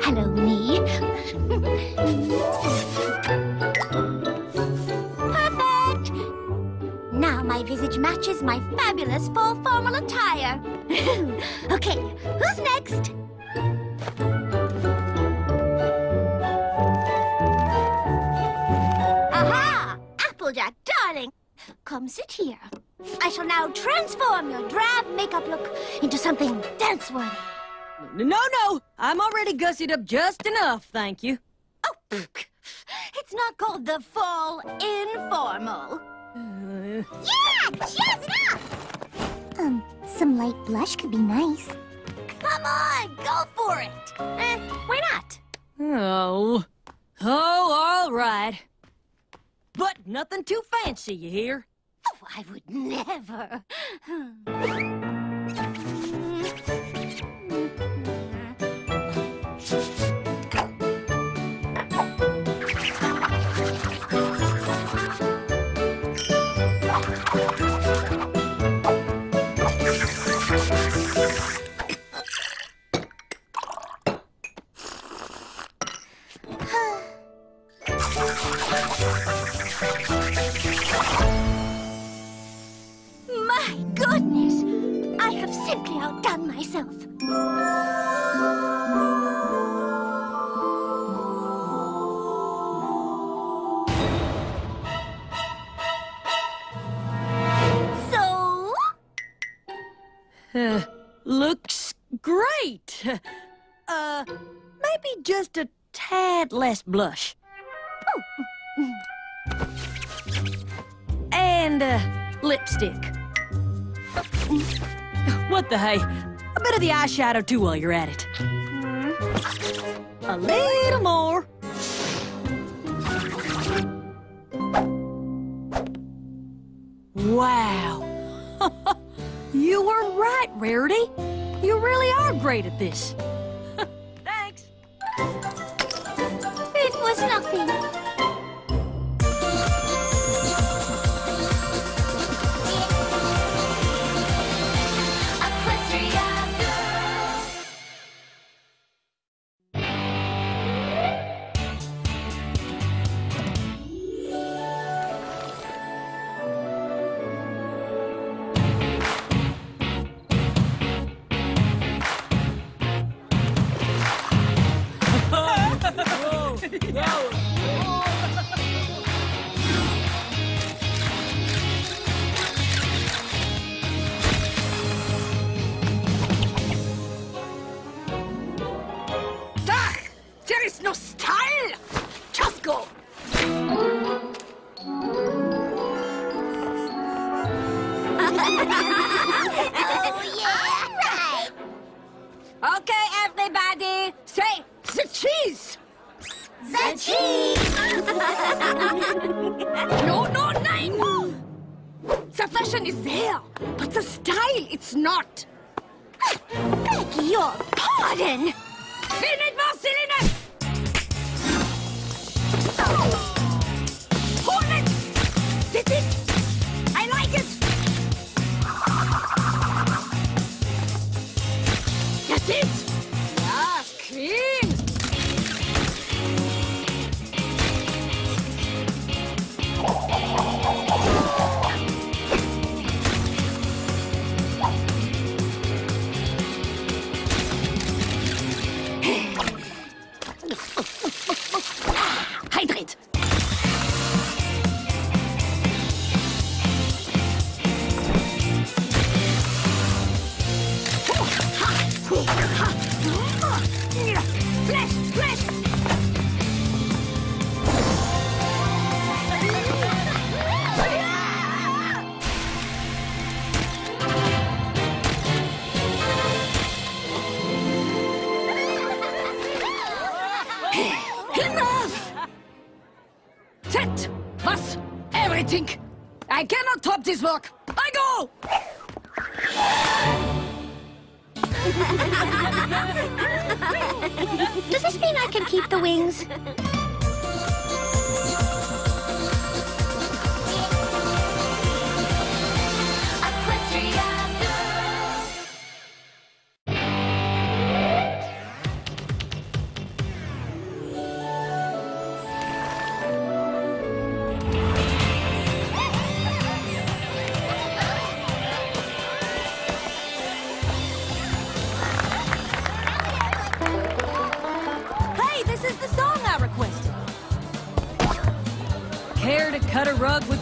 Hello, me. Perfect! Now my visage matches my fabulous fall formal attire. okay, who's next? Aha! Applejack, darling. Come sit here. I shall now transform your drab makeup look into something dance-worthy. No, no, I'm already gussied up just enough, thank you. Oh, it's not called the fall informal. Uh, Yeah, cheers it up! Um, some light blush could be nice. Come on, go for it. Eh, why not? oh. Oh, all right. But nothing too fancy, you hear? Oh, I would never. Hmm. Blush. And, uh, lipstick. What the hey? A bit of the eyeshadow too while you're at it. A little more. Wow. you were right, Rarity. You really are great at this. Thanks. It was nothing.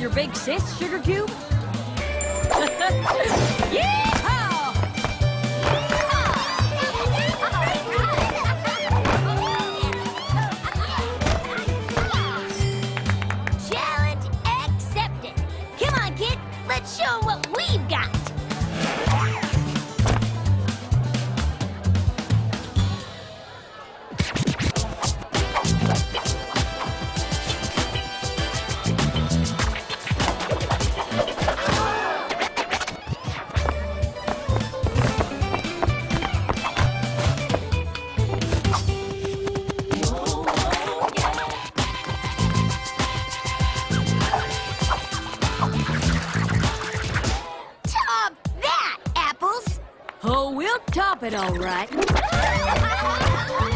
your big sis, Sugar Cube? right?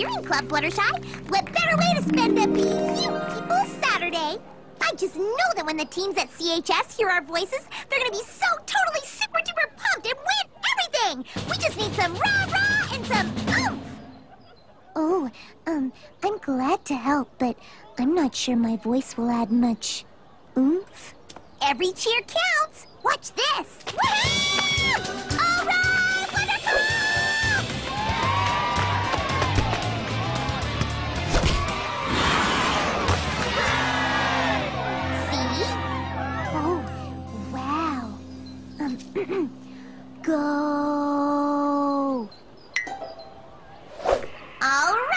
cheering club, Fluttershy. What better way to spend a beautiful Saturday? I just know that when the teams at CHS hear our voices, they're gonna be so totally super duper pumped and win everything! We just need some rah-rah and some oomph! Oh, um, I'm glad to help, but I'm not sure my voice will add much oomph. Every cheer counts! Watch this! Woohoo! Go! All right.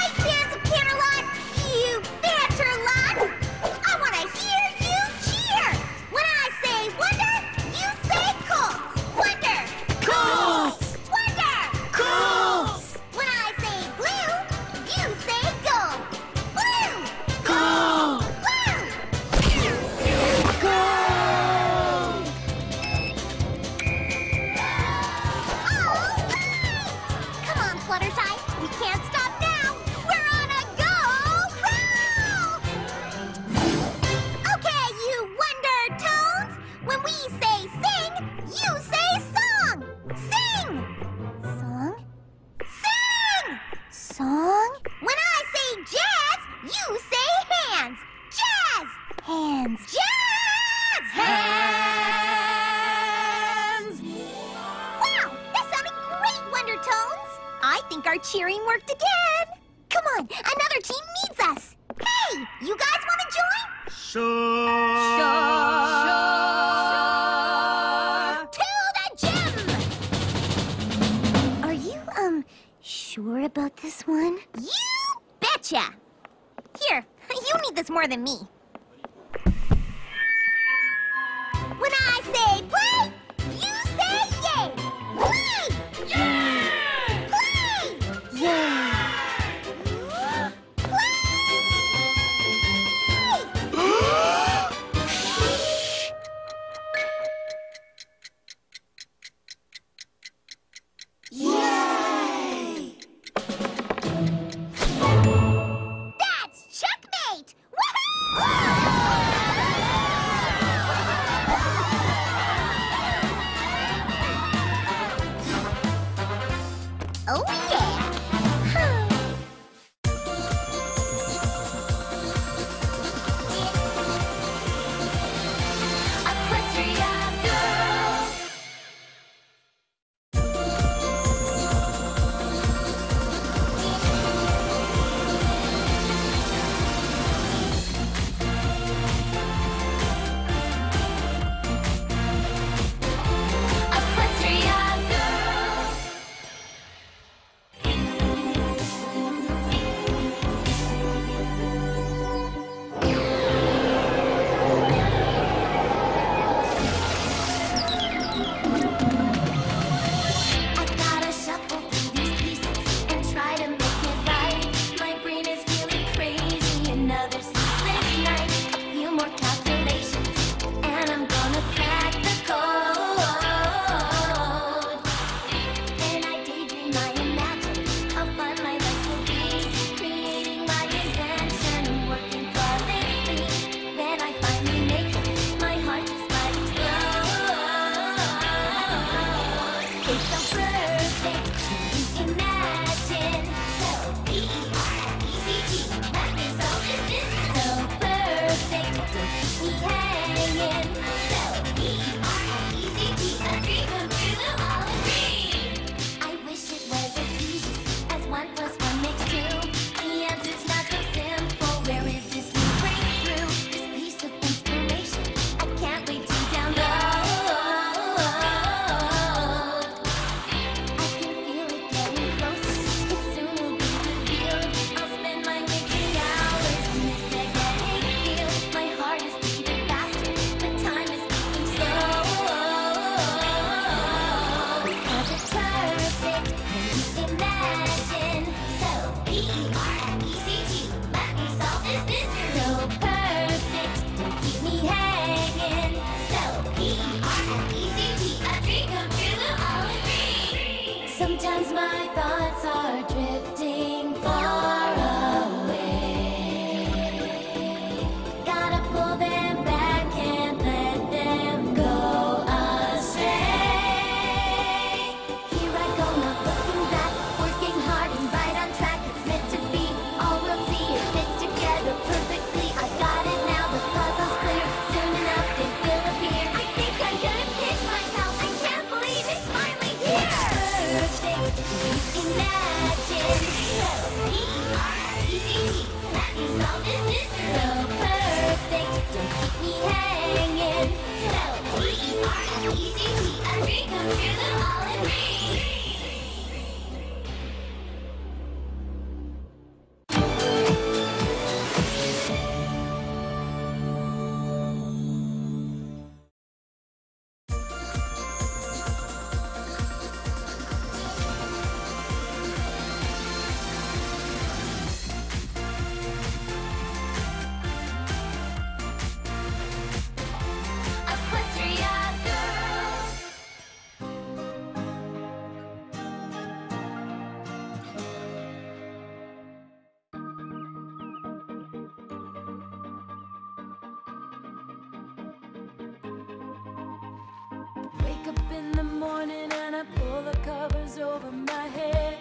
wake up in the morning and I pull the covers over my head.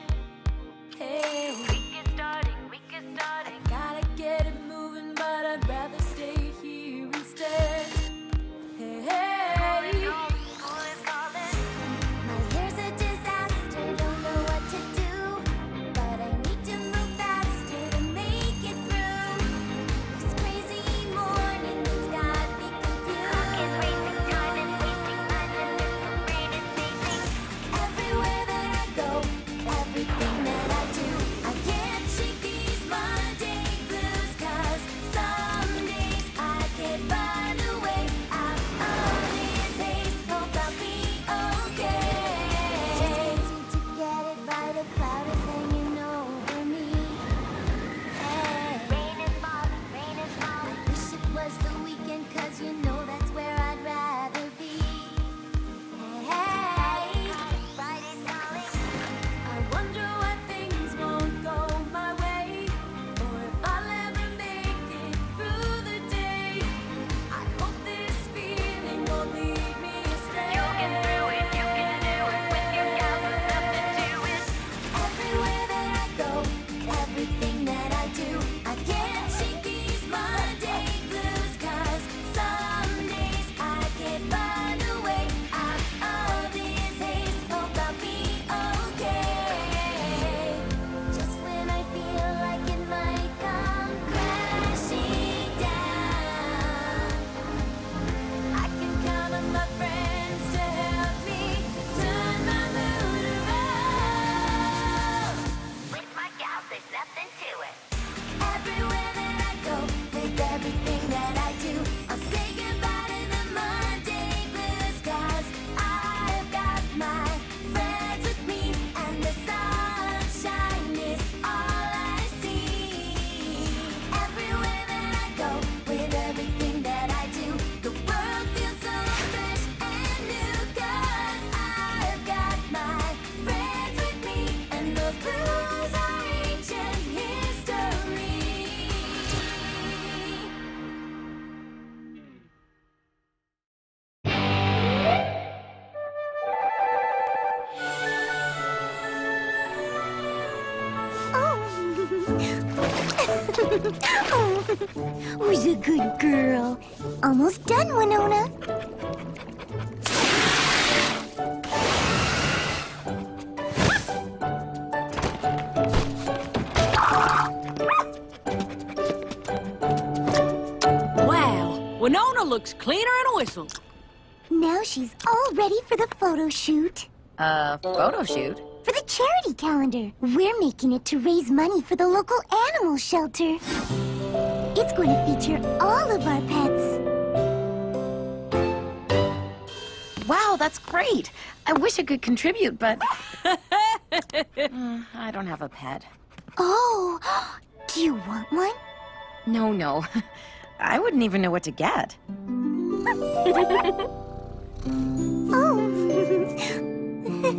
Hey. who's a good girl? Almost done, Winona. Wow, Winona looks cleaner and whistle. Now she's all ready for the photo shoot. Uh, photo shoot? charity calendar. We're making it to raise money for the local animal shelter. It's going to feature all of our pets. Wow, that's great. I wish I could contribute, but... mm, I don't have a pet. Oh, do you want one? No, no. I wouldn't even know what to get. oh. Okay,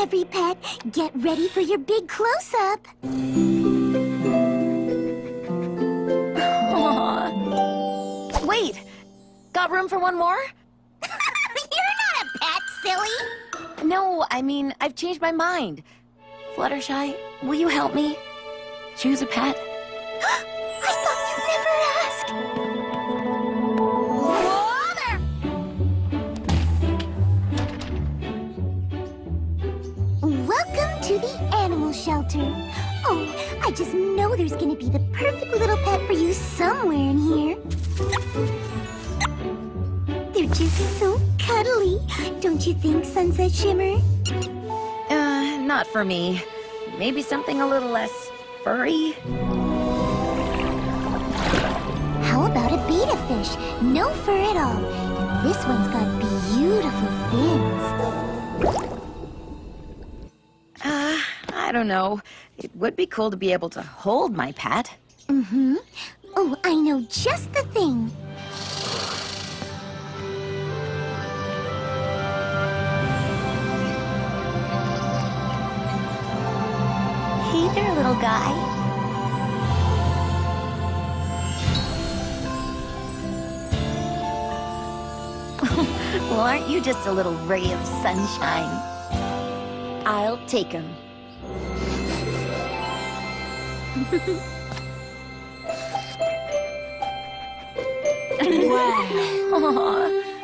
every pet, get ready for your big close-up. Wait, got room for one more? You're not a pet, silly. No, I mean, I've changed my mind. Fluttershy, will you help me? Choose a pet? I thought you'd never ask. Welcome to the animal shelter. Oh, I just know there's gonna be the perfect little pet for you somewhere in here. They're just so cuddly, don't you think, Sunset Shimmer? Not for me. Maybe something a little less furry? How about a betta fish? No fur at all. And this one's got beautiful fins. Uh, I don't know. It would be cool to be able to hold my pet. Mm-hmm. Oh, I know just the thing. There, little guy. Well, aren't you just a little ray of sunshine? I'll take him. Wow.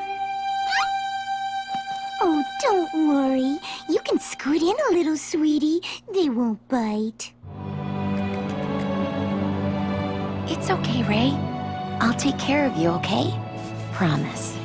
Oh, don't worry. You can scoot in a little, sweetie. They won't bite. It's okay, Ray. I'll take care of you, okay? Promise.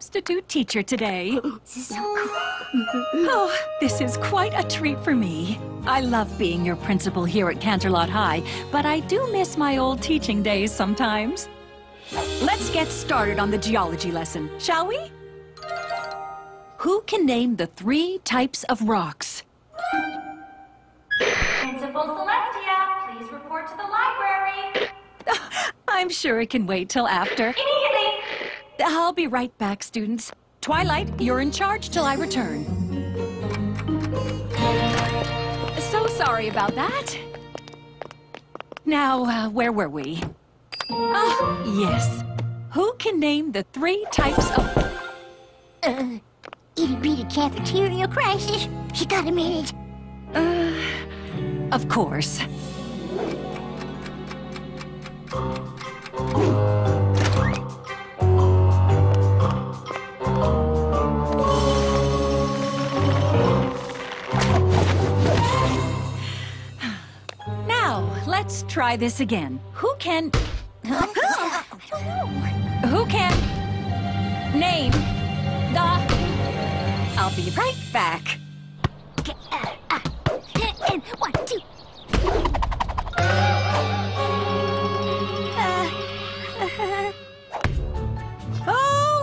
Substitute teacher today. So cool. Oh, this is quite a treat for me. I love being your principal here at Canterlot High, but I do miss my old teaching days sometimes. Let's get started on the geology lesson, shall we? Who can name the three types of rocks? Principal Celestia, please report to the library. I'm sure it can wait till after. I'll be right back, students. Twilight, you're in charge till I return. So sorry about that. Now, uh, where were we? Ah, yes. Who can name the three types of... Uh, itty bitty cafeteria crisis. She got a minute. Uh, of course. Let's try this again. Who can... Who can name the... I'll be right back. One, two.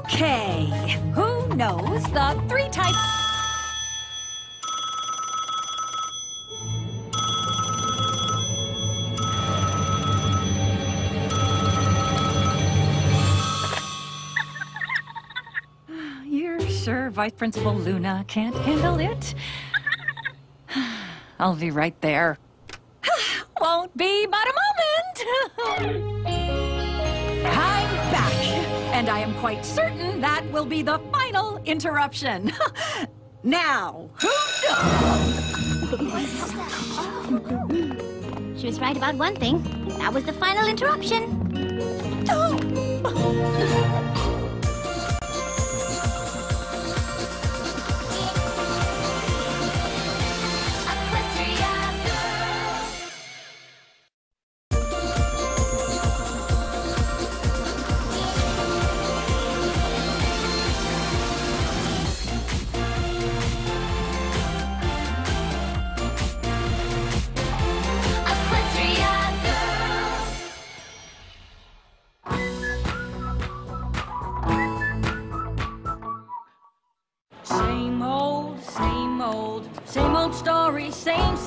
Okay, who knows the three types? Vice Principal Luna can't handle it? I'll be right there. Won't be but a moment. I'm back, and I am quite certain that will be the final interruption. now, She was right about one thing. That was the final interruption.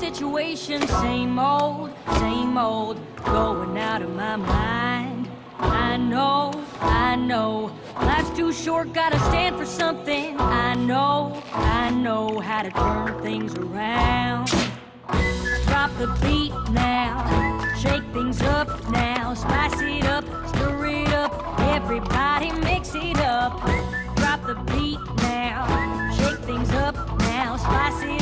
situation, same old, same old, going out of my mind. I know, I know, life's too short, gotta stand for something. I know, I know how to turn things around. Drop the beat now, shake things up now, spice it up, stir it up, everybody mix it up. Drop the beat now, shake things up now, spice it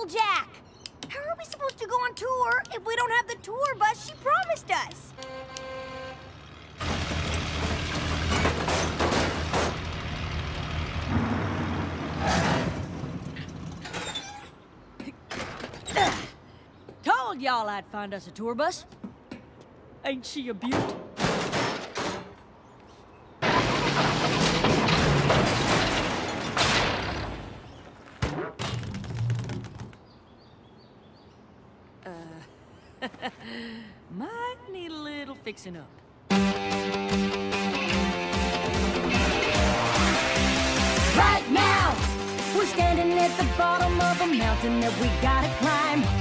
Applejack! How are we supposed to go on tour if we don't have the tour bus she promised us? Told y'all I'd find us a tour bus. Ain't she a beauty? fixing up. Right now, we're standing at the bottom of a mountain that we gotta climb.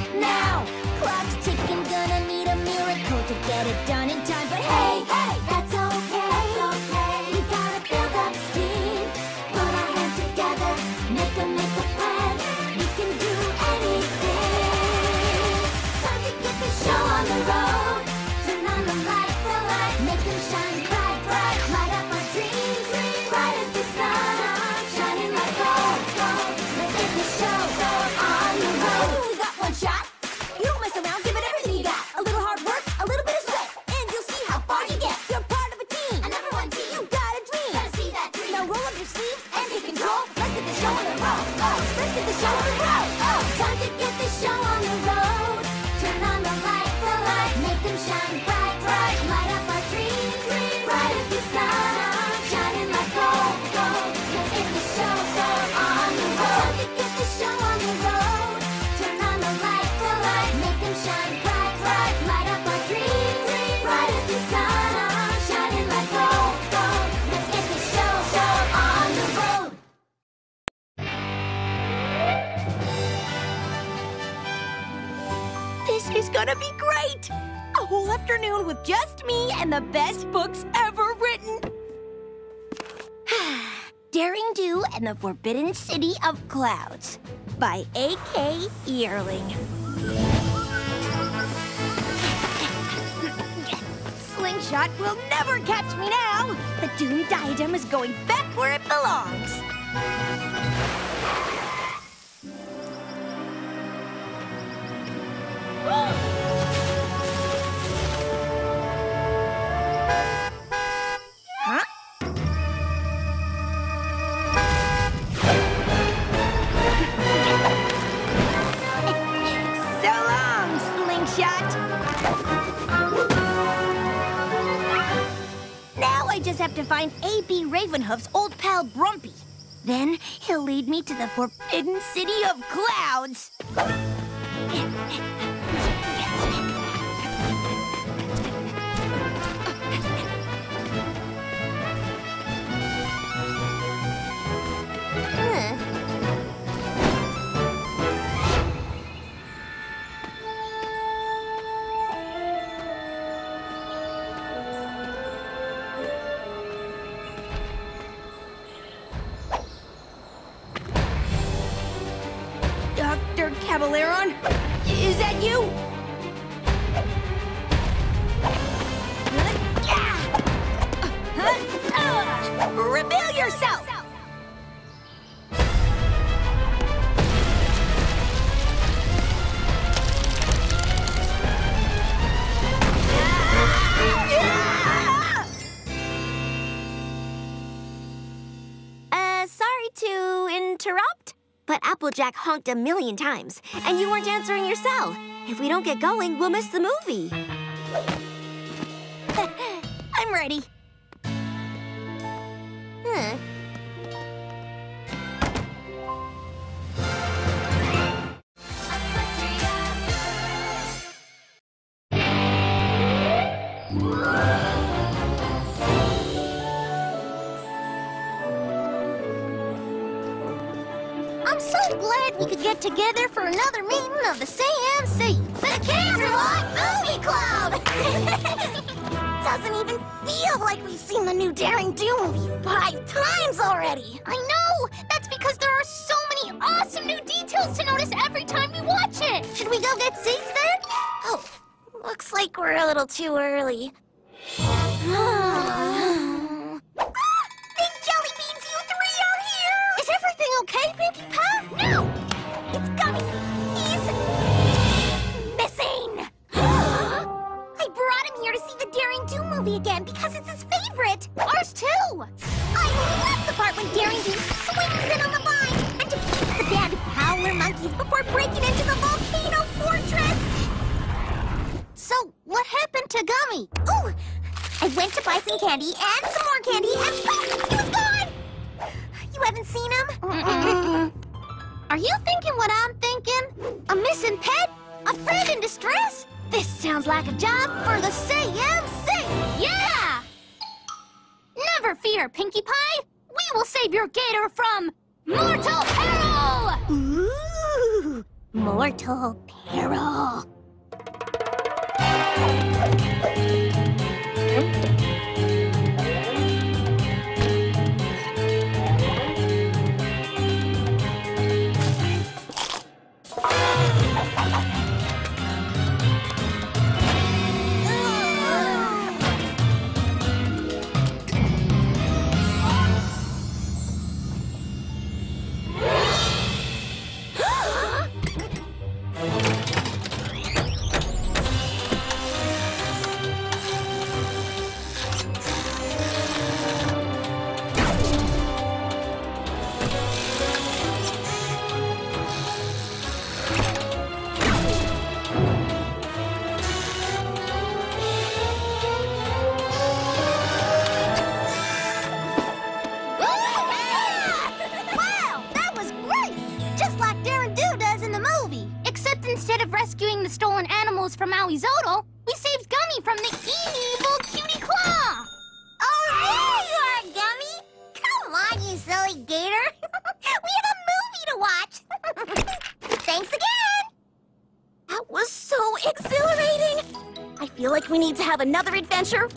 Forbidden City of Clouds by A.K. Yearling. Slingshot will never catch me now! The Doom Diadem is going back where it belongs! Ravenhoof's old pal Brumpy. Then he'll lead me to the Forbidden City of Clouds. Applejack honked a million times, and you weren't answering yourself. If we don't get going, we'll miss the movie. I'm ready. Huh. Get together for another meeting of the CMC, the Canterlot Movie Club! Doesn't even feel like we've seen the new Daring Do movie five times already. I know! That's because there are so many awesome new details to notice every time we watch it. Should we go get seats then? Oh, looks like we're a little too early. Big Jelly Beans, you three are here! Is everything okay, Pinkie Pie? No! It's Gummy! He's... missing! I brought him here to see the Daring Do movie again because it's his favorite! Ours too! I love the part when Daring Do swings in on the vine and defeats the band of howler monkeys before breaking into the volcano fortress! So, what happened to Gummy? Ooh! I went to buy some candy and some more candy, and like a job for the CMC! Yeah! Never fear, Pinkie Pie! We will save your gator from mortal peril! Ooh! Mortal peril. Hmm? Have another adventure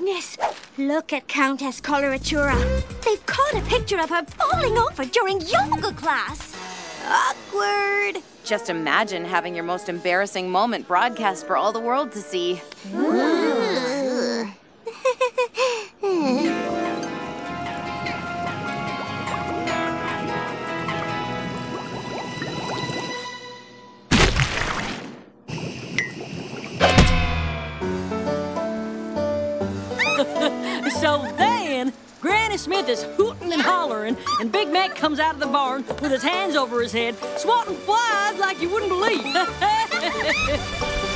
goodness! Look at Countess Coloratura. They've caught a picture of her falling over during yoga class. Awkward. Just imagine having your most embarrassing moment broadcast for all the world to see. Ooh. and Big Mac comes out of the barn with his hands over his head, swatting flies like you wouldn't believe.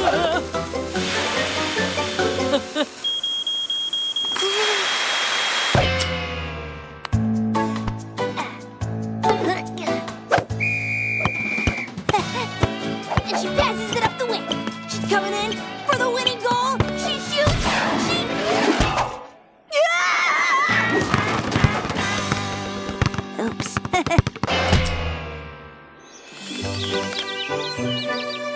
Uh-oh! Música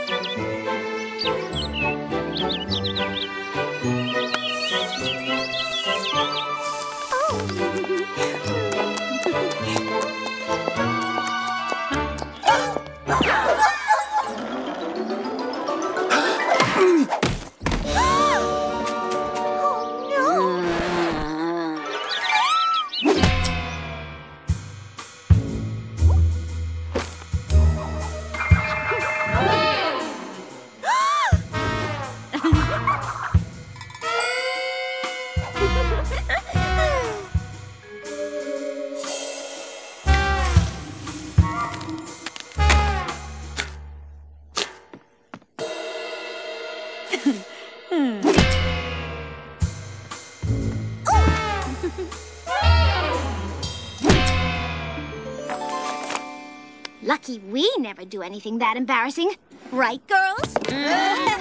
never do anything that embarrassing. Right, girls? Mm.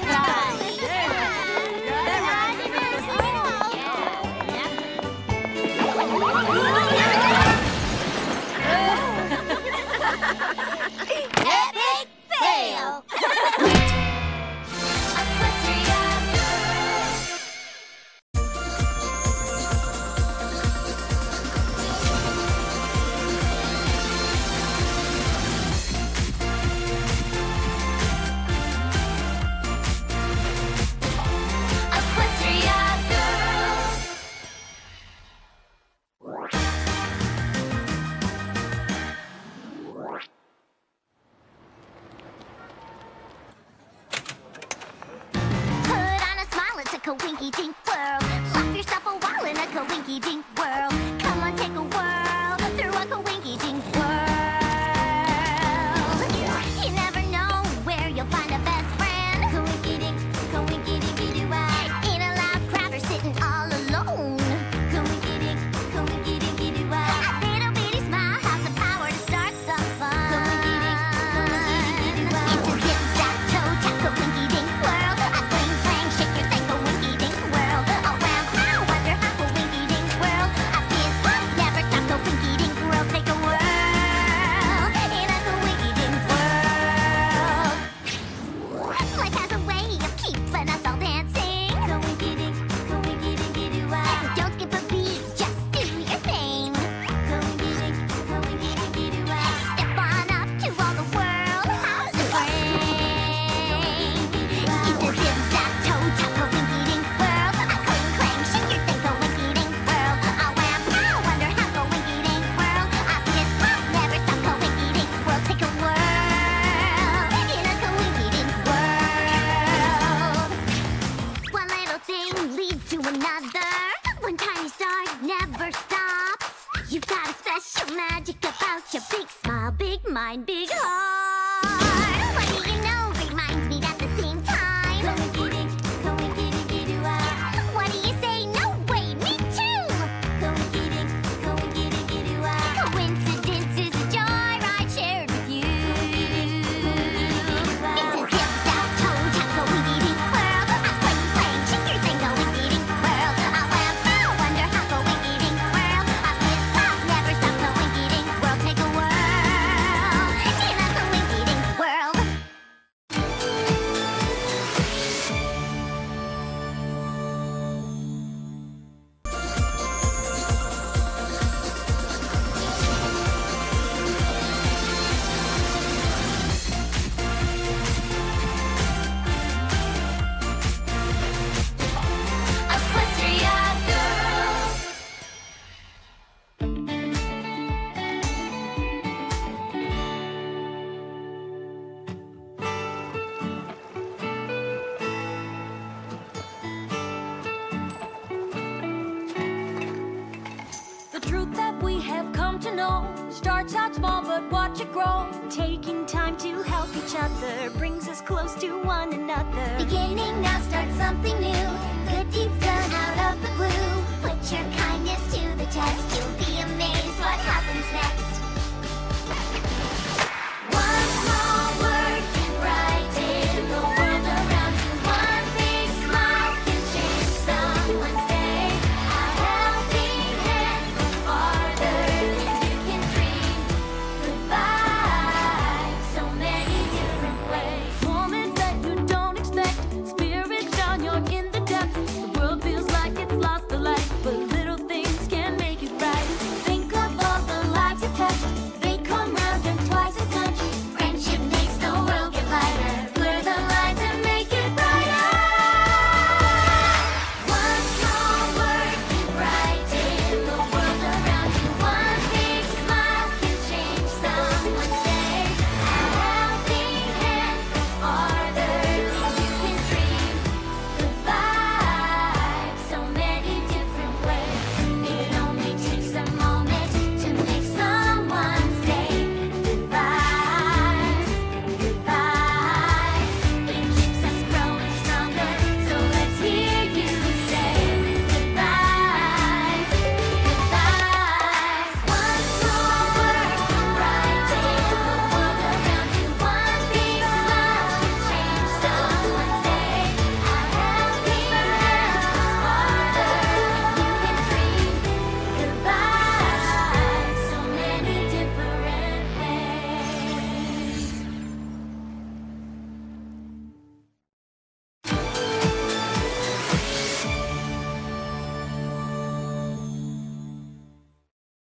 But grow. Taking time to help each other brings us close to one another. Beginning now, start something new. Good deeds done out of the blue. Put your kindness to the test. You'll be amazed what happens next.